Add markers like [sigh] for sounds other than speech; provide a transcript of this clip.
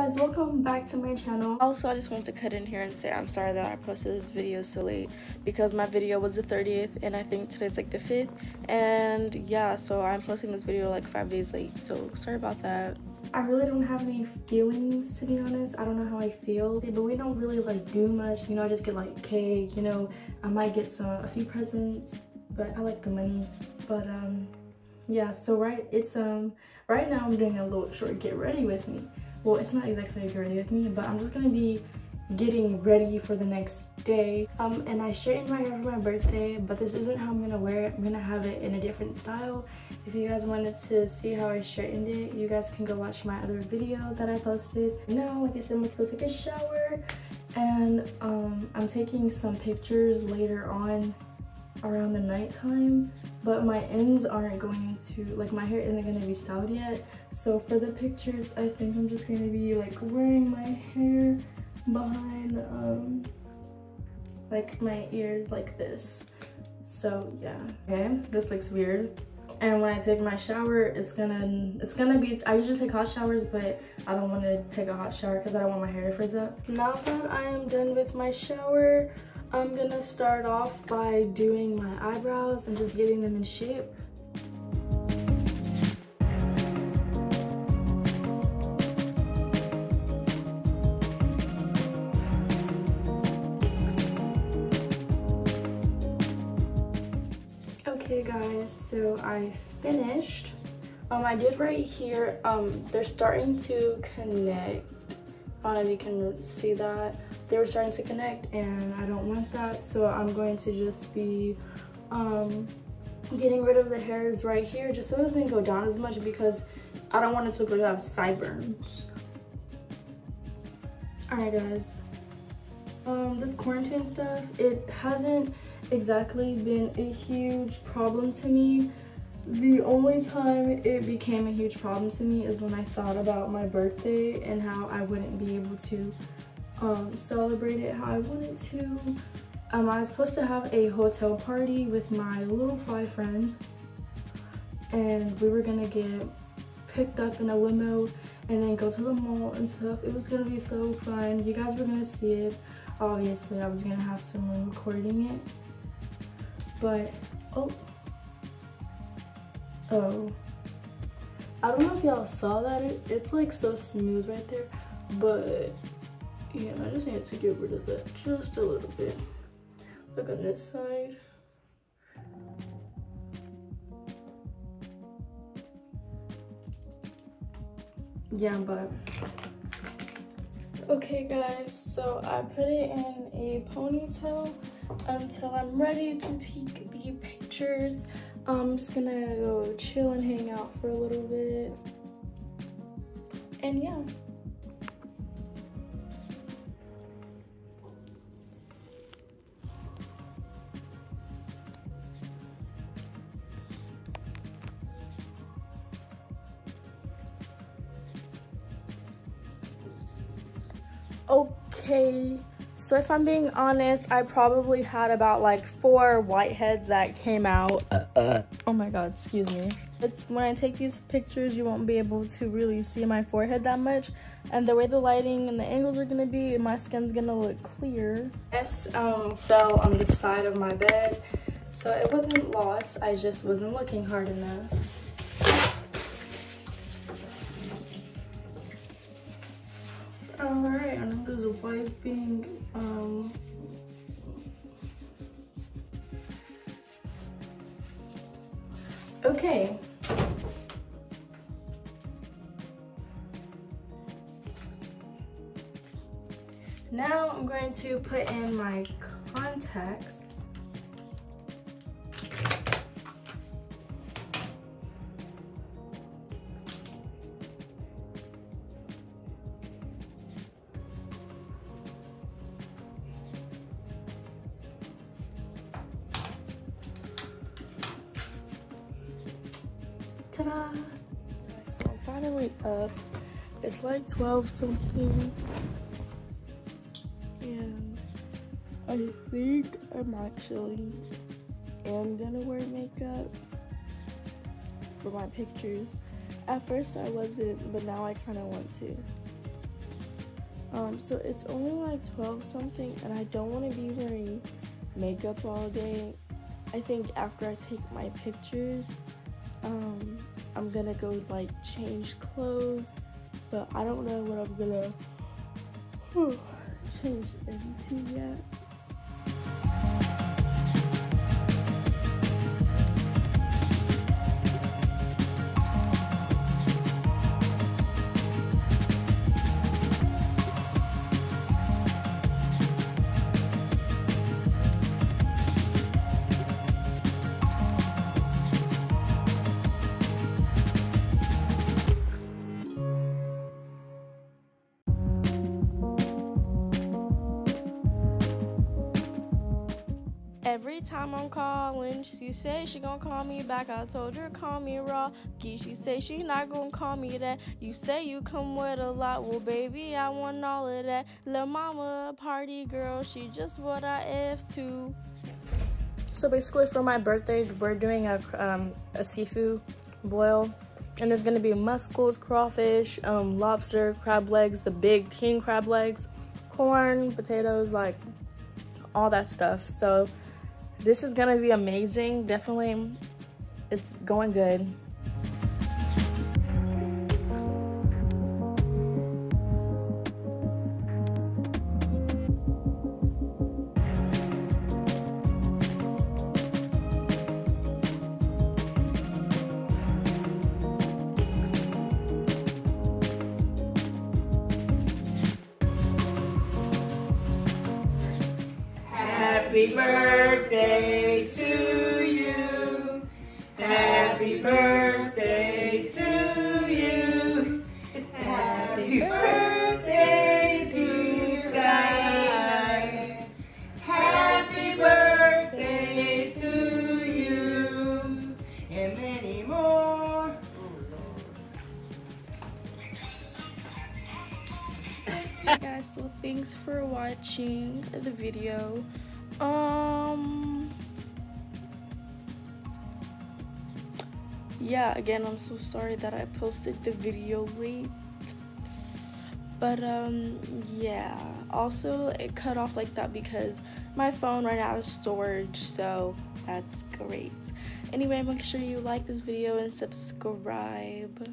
guys welcome back to my channel also i just want to cut in here and say i'm sorry that i posted this video so late because my video was the 30th and i think today's like the 5th and yeah so i'm posting this video like five days late so sorry about that I really don't have any feelings to be honest. I don't know how I feel, but we don't really like do much. You know, I just get like cake, you know, I might get some a few presents, but I like the money. But um yeah, so right it's um right now I'm doing a little short get ready with me well it's not exactly get ready with me but i'm just gonna be getting ready for the next day. Um and i straightened my hair for my birthday but this isn't how i'm gonna wear it. I'm gonna have it in a different style. If you guys wanted to see how i straightened it you guys can go watch my other video that i posted. Now like i said i'm to go take a shower and um i'm taking some pictures later on around the nighttime but my ends aren't going to like my hair isn't going to be styled yet. So for the pictures i think i'm just going to be like wearing my hair behind um like my ears like this. So yeah. Okay this looks weird. And when I take my shower, it's gonna it's gonna be I usually take hot showers, but I don't want to take a hot shower because I don't want my hair to frizz up. Now that I am done with my shower, I'm gonna start off by doing my eyebrows and just getting them in shape. Okay guys, so I finished. Um, I did right here, um, they're starting to connect I don't know if you can see that. They were starting to connect and I don't want that. So I'm going to just be um, getting rid of the hairs right here just so it doesn't go down as much because I don't want it to look like I have sideburns. Alright guys, um, this quarantine stuff, it hasn't exactly been a huge problem to me the only time it became a huge problem to me is when I thought about my birthday and how I wouldn't be able to um, celebrate it how I wanted to. Um, I was supposed to have a hotel party with my little five friends and we were gonna get picked up in a limo and then go to the mall and stuff. It was gonna be so fun. You guys were gonna see it. Obviously, I was gonna have someone recording it. But, oh, Oh. I don't know if y'all saw that. It, it's like so smooth right there. But yeah, I just need to get rid of that just a little bit. Look on this side. Yeah, but okay guys, so I put it in a ponytail until I'm ready to take the pictures. I'm just gonna go chill and hang out for a little bit. And yeah. Okay, so if I'm being honest, I probably had about like four whiteheads that came out. Uh, uh. Oh my god, excuse me. It's when I take these pictures, you won't be able to really see my forehead that much. And the way the lighting and the angles are gonna be, my skin's gonna look clear. S um, fell on the side of my bed. So it wasn't lost, I just wasn't looking hard enough. I'm wiping um Okay. Now I'm going to put in my contacts. Ta-da! So I'm finally up. It's like 12 something. And I think I'm actually am gonna wear makeup for my pictures. At first I wasn't, but now I kind of want to. Um, so it's only like 12 something, and I don't want to be wearing makeup all day. I think after I take my pictures, um, I'm gonna go like change clothes, but I don't know what I'm gonna [sighs] change into yet. Every time I'm calling, she say she gonna call me back. I told her call me Rocky. She say she not gonna call me that. You say you come with a lot. Well, baby, I want all of that. La mama, party girl, she just what I I F to. So basically, for my birthday, we're doing a um, a seafood boil, and there's gonna be mussels, crawfish, um, lobster, crab legs, the big king crab legs, corn, potatoes, like all that stuff. So this is gonna be amazing. Definitely, it's going good. Happy birthday to you. Happy birthday to you. Happy birthday to Sky. Happy birthday to you. And many more. guys so thanks for watching the video um yeah again i'm so sorry that i posted the video late. But um yeah. Also it cut off like that because my phone ran out of storage so that's great. Anyway make sure you like this video and subscribe